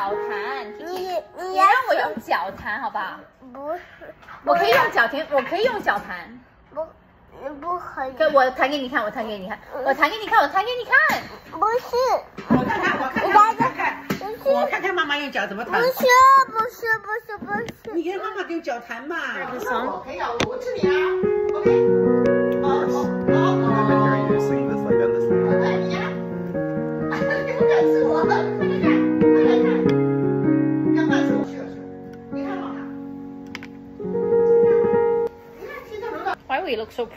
脚弹，你你你让我用脚弹好不好？不是，我可以用脚弹，我可以用脚弹。不不可以，我弹给你看，我弹给你看，我弹给你看，我弹给你看。不是我看看，我看看，我看看，不是我看看妈妈用脚怎么弹。不是不是不是不是，你给妈妈用脚弹嘛。我可以啊，我这里啊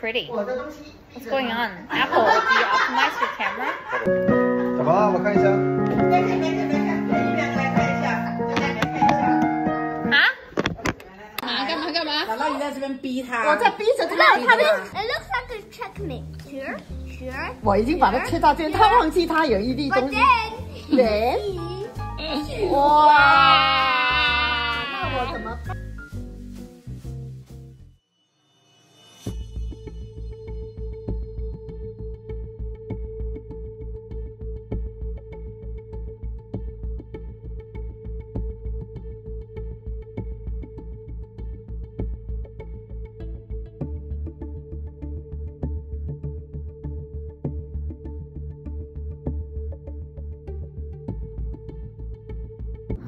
pretty? 我的东西。What's going on? Apple, do you optimize your camera? 怎么了？我看一下。来看，来看，来看，一边来看一下，再来看一下。啊？啊？干嘛干嘛？姥姥，你在这边逼他。我在逼着这个 No, 逼 come 着 in. It looks like a checkmate. Sure, sure. 我已经把它切到这，他忘记他有一粒东西。then, Then 哇！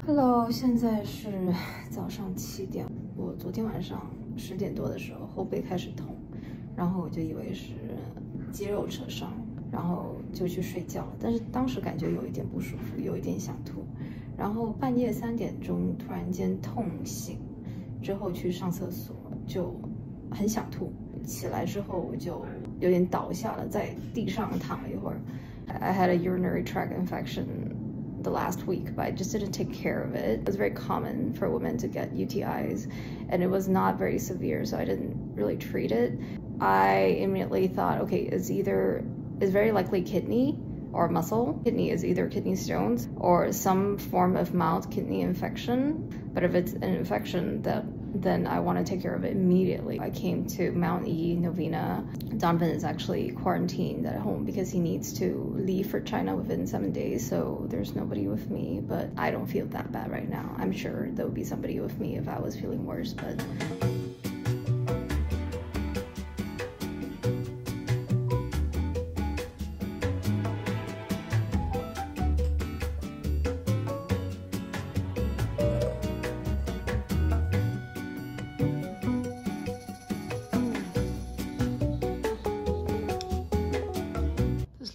Hello，现在是早上七点。我昨天晚上十点多的时候后背开始痛，然后我就以为是肌肉扯伤，然后就去睡觉了。但是当时感觉有一点不舒服，有一点想吐。然后半夜三点钟突然间痛醒，之后去上厕所就很想吐。起来之后我就有点倒下了，在地上躺了一会儿。I had a urinary tract infection the last week, but I just didn't take care of it. It was very common for women to get UTIs, and it was not very severe, so I didn't really treat it. I immediately thought, okay, it's either it's very likely kidney or muscle. Kidney is either kidney stones or some form of mild kidney infection. But if it's an infection that then I want to take care of it immediately. I came to Mount E Novena. Donovan is actually quarantined at home because he needs to leave for China within seven days. So there's nobody with me, but I don't feel that bad right now. I'm sure there would be somebody with me if I was feeling worse, but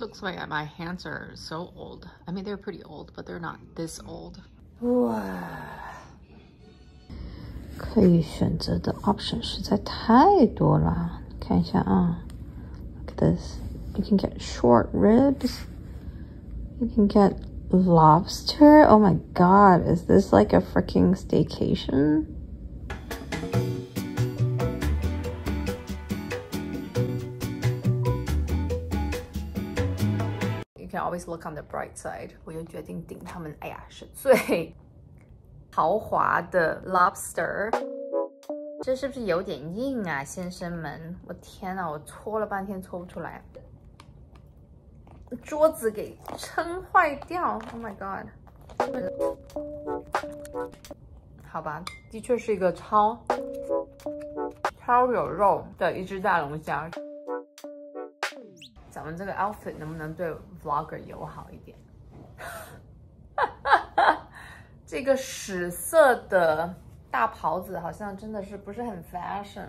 looks like my hands are so old. I mean, they're pretty old, but they're not this old. 哇，可以选择的 option 实在太多了。看一下啊，Look at this. You can get short ribs. You can get lobster. Oh my god, is this like a freaking staycation? Always look on the bright side. 我就决定顶他们，哎呀，是最豪华的 lobster。这是不是有点硬啊，先生们？我天呐，我搓了半天搓不出来，桌子给撑坏掉。Oh my god！好吧，的确是一个超超有肉的一只大龙虾。咱们这个 outfit 能不能对 vlogger 友好一点？这个屎色的大袍子好像真的是不是很 fashion，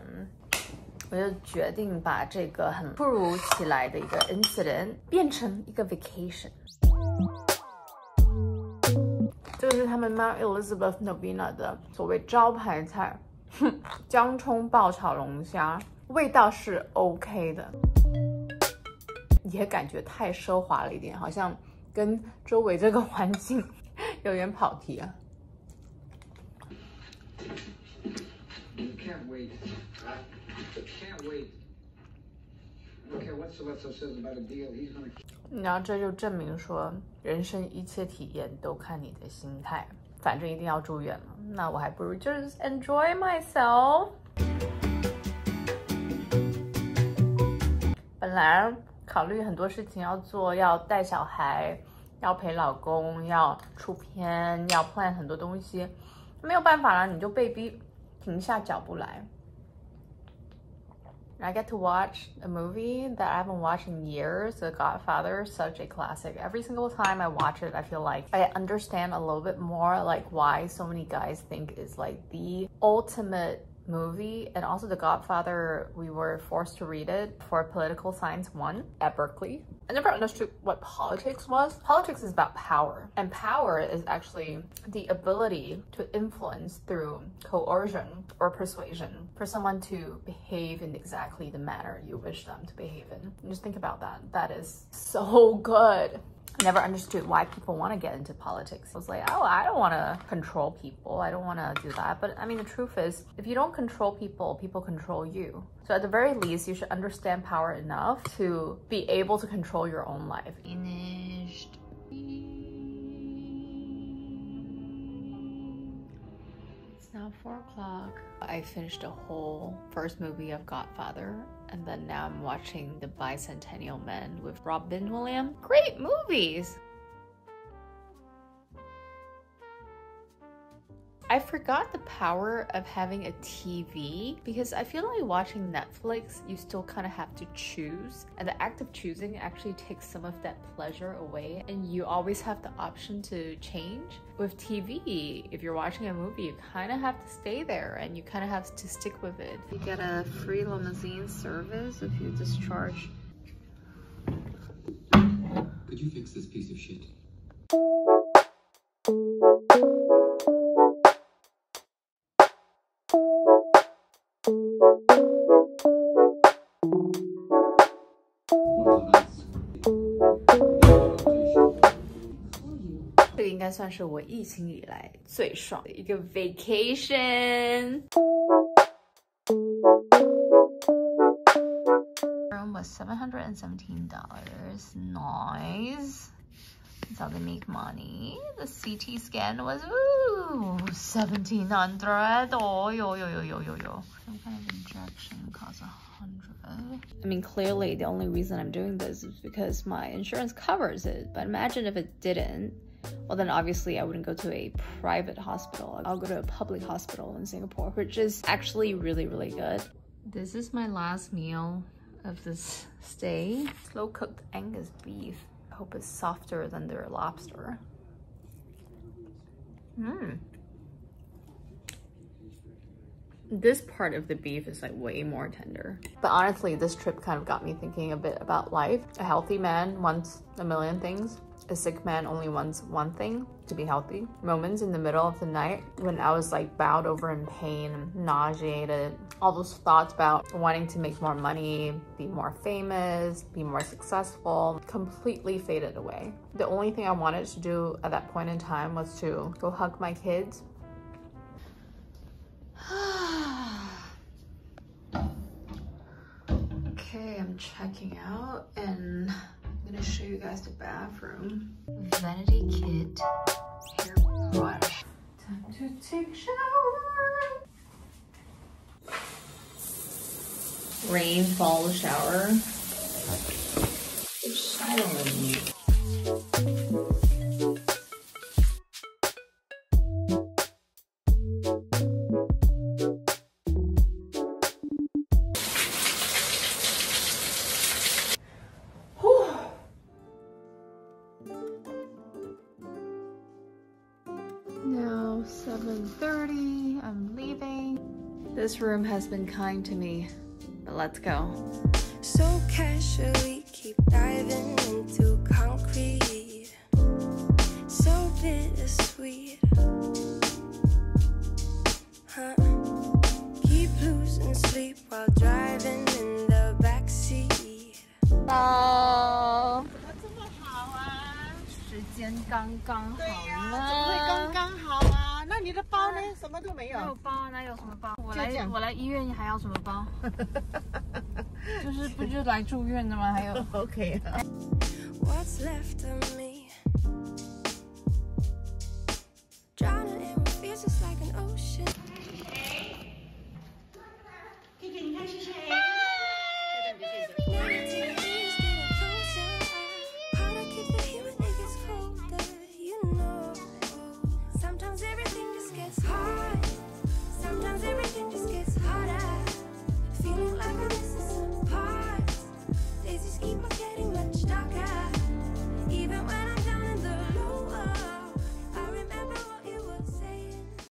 我就决定把这个很突如其来的一个 incident 变成一个 vacation。这个是他们 Mount Elizabeth Novena 的所谓招牌菜，哼，姜葱爆炒龙虾，味道是 OK 的。也感觉太奢华了一点，好像跟周围这个环境有点跑题啊。然后这就证明说，人生一切体验都看你的心态。反正一定要住院了，那我还不如就是 enjoy myself。本来考虑很多事情要做，要带小孩，要陪老公，要出片，要 plan 很多东西，没有办法了，你就被逼停下脚步来。I get to watch a movie that I haven't watched in years, The Godfather, such a classic. Every single time I watch it, I feel like I understand a little bit more like why so many guys think it's like the ultimate movie and also The Godfather, we were forced to read it for political science one at Berkeley. I never understood what politics was. Politics is about power, and power is actually the ability to influence through coercion or persuasion for someone to behave in exactly the manner you wish them to behave in. Just think about that. That is so good. Never understood why people want to get into politics. I was like, oh, I don't want to control people. I don't want to do that. But I mean, the truth is, if you don't control people, people control you. So at the very least, you should understand power enough to be able to control your own life. Finished. It's now four o'clock. I finished a whole first movie of Godfather, and then now I'm watching The Bicentennial Man with Robin Williams. Great movies! I forgot the power of having a TV because I feel like watching Netflix, you still kind of have to choose. And the act of choosing actually takes some of that pleasure away. And you always have the option to change. With TV, if you're watching a movie, you kind of have to stay there and you kind of have to stick with it. You get a free limousine service if you discharge. Could you fix this piece of shit? 该算是我疫情以来最爽的一个 vacation。Room was seven hundred and seventeen dollars. Nice. That's how they make money. The CT scan was ooh seventeen hundred. Oh yo yo yo yo yo yo. Some kind of injection costs a hundred. I mean, clearly the only reason I'm doing this is because my insurance covers it. But imagine if it didn't. Well, then obviously I wouldn't go to a private hospital. I'll go to a public hospital in Singapore, which is actually really, really good. This is my last meal of this stay. Slow cooked Angus beef. I hope it's softer than their lobster. Mmm. This part of the beef is like way more tender. But honestly, this trip kind of got me thinking a bit about life. A healthy man wants a million things a sick man only wants one thing to be healthy. Moments in the middle of the night when I was like bowed over in pain, nauseated, all those thoughts about wanting to make more money, be more famous, be more successful, completely faded away. The only thing I wanted to do at that point in time was to go hug my kids. okay, I'm checking out and gonna show you guys the bathroom. Vanity kit, hair brush. Time to take shower. Rain fall shower. Silent. This room has been kind to me, but let's go. So casually keep diving into concrete. So bittersweet. Huh? Keep losing sleep while driving in the backseat. 到，这么好啊！时间刚刚好对呀、了，怎么会刚刚好啊？ 什么都没有没有有。包啊，哪有什么包？我来我来医院你还要什么包？就是不就来住院的吗？还有 OK，What's left of me?